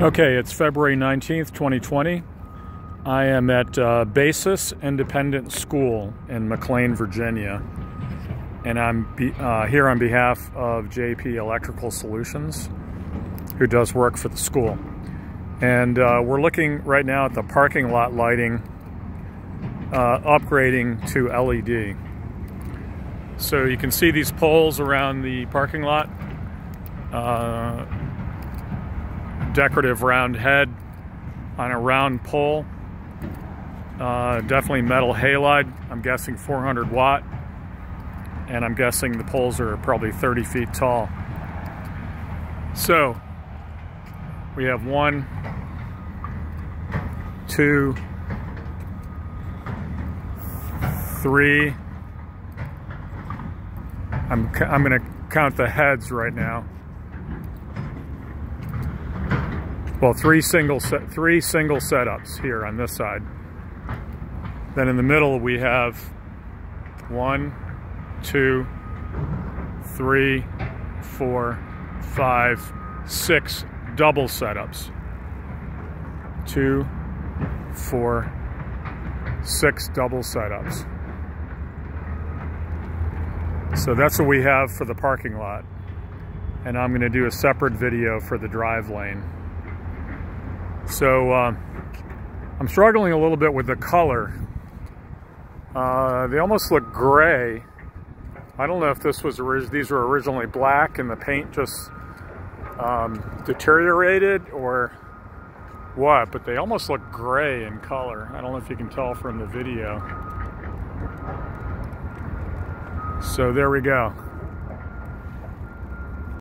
Okay, it's February 19th, 2020. I am at uh, Basis Independent School in McLean, Virginia. And I'm uh, here on behalf of JP Electrical Solutions, who does work for the school. And uh, we're looking right now at the parking lot lighting, uh, upgrading to LED. So you can see these poles around the parking lot. Decorative round head on a round pole. Uh, definitely metal halide. I'm guessing 400 watt. And I'm guessing the poles are probably 30 feet tall. So we have one, two, three. I'm, I'm going to count the heads right now. Well, three single set, three single setups here on this side. Then in the middle we have one, two, three, four, five, six double setups. Two, four, six double setups. So that's what we have for the parking lot. And I'm gonna do a separate video for the drive lane. So uh, I'm struggling a little bit with the color. Uh, they almost look gray. I don't know if this was these were originally black and the paint just um, deteriorated or what, but they almost look gray in color. I don't know if you can tell from the video. So there we go.